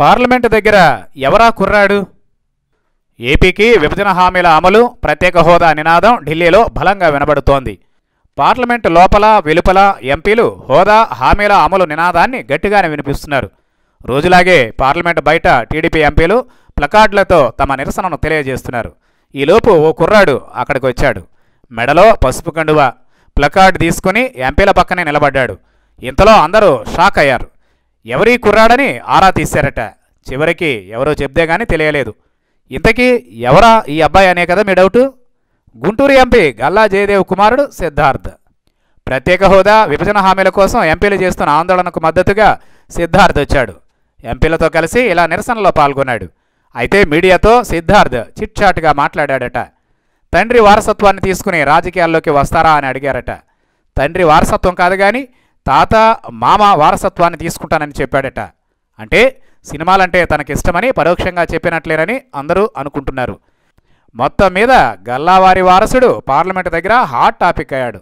Parliament దగ్గర ఎవరా కుర్రాడు? ఏపీకి విభజన హామీల అమలు ప్రత్యేక హోదా నినాదం ఢిల్లీలో బలంగా వినబడుతోంది. పార్లమెంటు లోపల వెలుపల ఎంపీలు హోదా హామీల అమలు నినాదాన్ని గట్టిగానే వినిపిస్తున్నారు. రోజులాగే పార్లమెంటు బయట టీడీపీ ఎంపీలు ప్లకార్డులతో తమ నిరసనను తెలియజేస్తున్నారు. ఈలోపు ఓ కుర్రాడు అక్కడికి వచ్చాడు మెడలో పసుపు కండువ ప్లకార్డు తీసుకుని ఎంపీల పక్కనే నిలబడ్డాడు. ఇంతలో అందరూ షాక్ అయ్యారు ఎవరీ కుర్రాడని ఆరా తీశారట. చివరికి ఎవరో చెప్తే కానీ తెలియలేదు. ఇంతకీ ఎవరా ఈ అబ్బాయి అనే కదా మీ డౌటు? గుంటూరు ఎంపీ గల్లా జయదేవ్ కుమారుడు సిద్ధార్థ్. ప్రత్యేక హోదా విభజన హామీల కోసం ఎంపీలు చేస్తున్న ఆందోళనకు మద్దతుగా సిద్ధార్థ్ వచ్చాడు. ఎంపీలతో కలిసి ఇలా నిరసనలో పాల్గొన్నాడు. అయితే మీడియాతో సిద్ధార్థ్ చిట్చాట్గా మాట్లాడాడట. తండ్రి వారసత్వాన్ని తీసుకుని రాజకీయాల్లోకి వస్తారా అని అడిగారట. తండ్రి వారసత్వం కాదు కానీ తాత మామ వారసత్వాన్ని తీసుకుంటానని చెప్పాడట. అంటే సినిమాలంటే తనకిష్టమని పరోక్షంగా చెప్పినట్లేనని అందరూ అనుకుంటున్నారు. మొత్తం మీద గల్లావారి వారసుడు పార్లమెంటు దగ్గర హాట్ టాపిక్ అయ్యాడు.